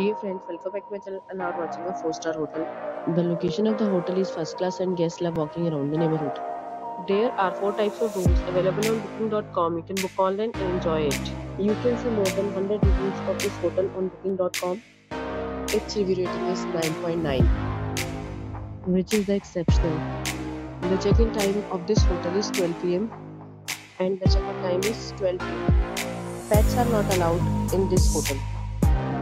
Dear friends, welcome back to my channel and now watching a 4-star hotel. The location of the hotel is first class and guests love walking around the neighborhood. There are 4 types of rooms available on booking.com. You can book online and enjoy it. You can see more than 100 reviews of this hotel on booking.com. Its review rating is 9.9, which is the exceptional. The check-in time of this hotel is 12 pm and the check-out time is 12 pm. Pets are not allowed in this hotel.